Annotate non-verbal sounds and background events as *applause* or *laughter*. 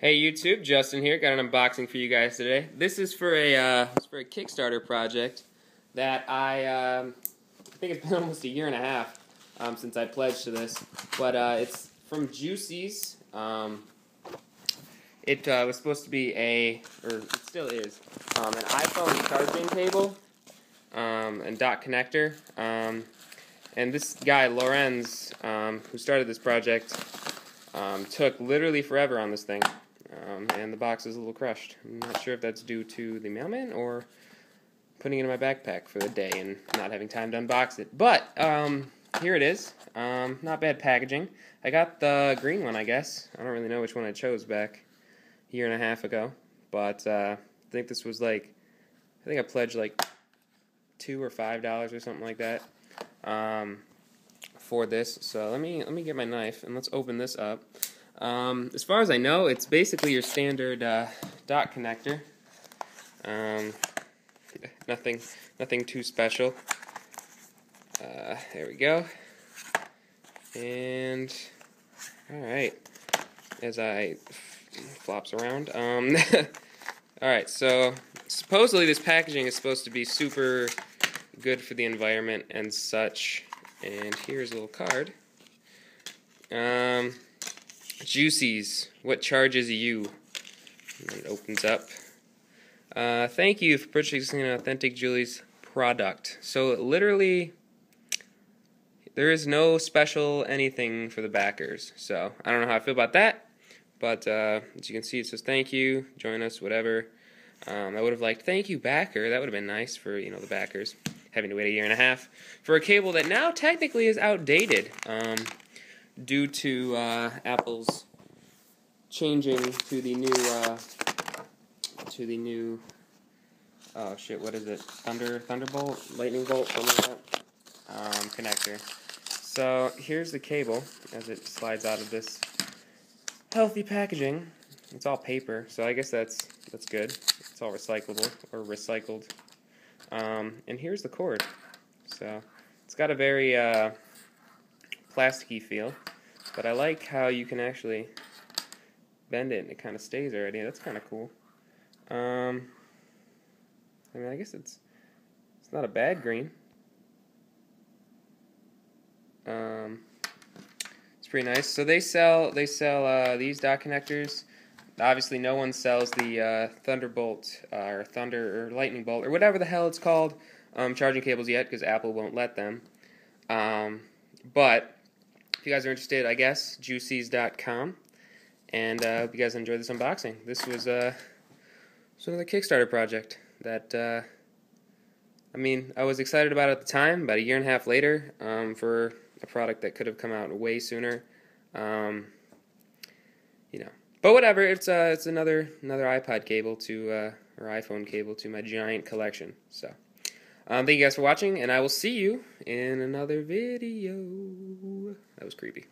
Hey YouTube, Justin here. Got an unboxing for you guys today. This is for a uh, for a Kickstarter project that I um, I think it's been *laughs* almost a year and a half um, since I pledged to this, but uh, it's from Juicies. Um, it uh, was supposed to be a, or it still is, um, an iPhone charging cable um, and dock connector. Um, and this guy Lorenz, um, who started this project, took literally forever on this thing. Um, and the box is a little crushed. I'm not sure if that's due to the mailman or putting it in my backpack for the day and not having time to unbox it. But um, here it is. Um, not bad packaging. I got the green one, I guess. I don't really know which one I chose back a year and a half ago. But uh, I think this was like, I think I pledged like two or five dollars or something like that um, for this. So let me let me get my knife and let's open this up. Um, as far as I know, it's basically your standard uh, dock connector. Um, nothing, nothing too special. Uh, there we go. And all right, as I flops around. Um, *laughs* all right, so supposedly this packaging is supposed to be super good for the environment and such. And here's a little card. Um, Juicies, what charges you? It opens up. Uh, thank you for purchasing an authentic Julie's product. So literally, there is no special anything for the backers. So I don't know how I feel about that, but uh, as you can see, it says thank you, join us, whatever. Um, I would have liked thank you backer. That would have been nice for you know the backers having to wait a year and a half for a cable that now technically is outdated. Um, due to uh, Apple's changing to the new uh, to the new oh shit what is it? Thunder thunderbolt? Lightning bolt something like that? Um, connector. So here's the cable as it slides out of this healthy packaging. It's all paper so I guess that's that's good. It's all recyclable or recycled. Um, and here's the cord. So it's got a very uh, plasticky feel. But I like how you can actually bend it and it kind of stays already. That's kind of cool. Um, I mean, I guess it's it's not a bad green. Um, it's pretty nice. So they sell they sell uh, these dock connectors. Obviously, no one sells the uh, Thunderbolt uh, or Thunder or Lightning Bolt or whatever the hell it's called um, charging cables yet because Apple won't let them. Um, but if you guys are interested, I guess, juicies.com. And I uh, hope you guys enjoyed this unboxing. This was, uh, was another Kickstarter project that, uh, I mean, I was excited about at the time, about a year and a half later, um, for a product that could have come out way sooner. Um, you know, but whatever. It's uh, it's another another iPod cable to uh, or iPhone cable to my giant collection. So. Um, thank you guys for watching, and I will see you in another video. That was creepy.